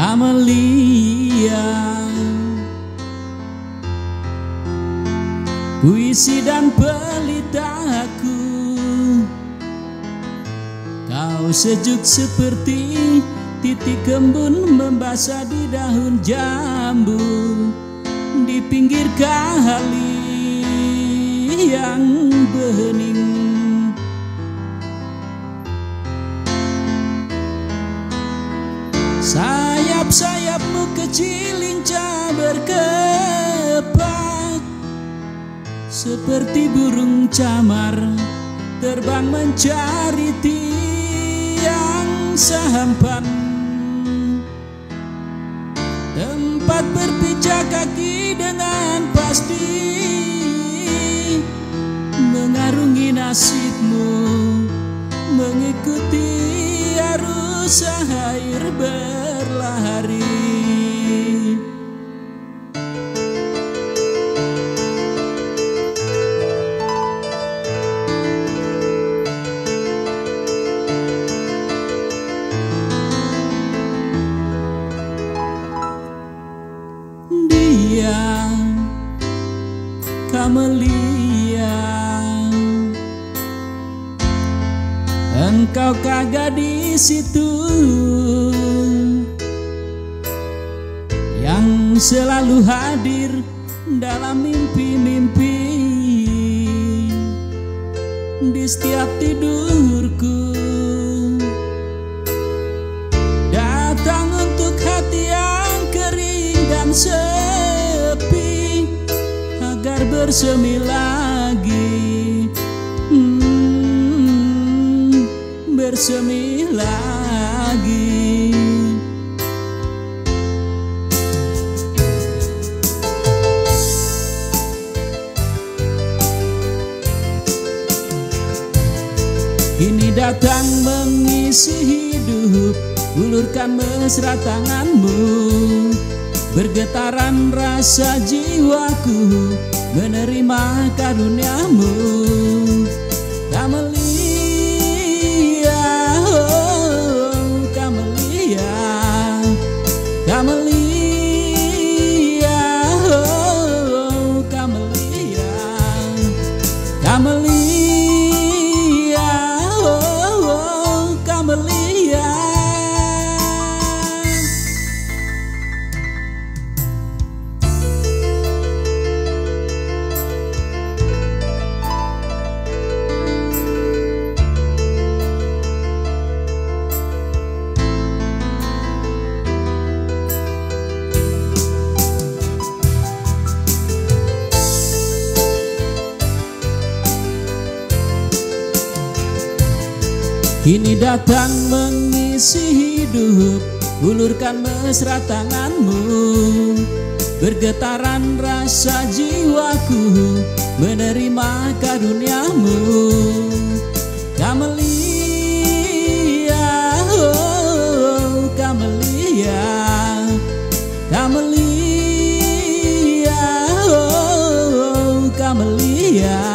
Amelia Puisi dan pelitaku Kau sejuk seperti titik kembun membasah di daun jambu Di pinggir kali yang bening Seperti burung camar terbang mencari tiang sampan Tempat berpijak kaki dengan pasti Mengarungi nasibmu Mengikuti arus air berlari Dia Kamelia Engkau kagak di situ. Yang selalu hadir dalam mimpi-mimpi Di setiap tidurku bersemi lagi. Hmm, Bersemi lagi. Kini datang mengisi hidup Ulurkan mesra tanganmu Bergetaran rasa jiwaku Menerima karuniamu Kini datang mengisi hidup Ulurkan mesra tanganmu. Bergetaran rasa jiwaku Menerima karuniamu. Kamelia, oh, Kamelia. Kamelia, oh, Kamelia.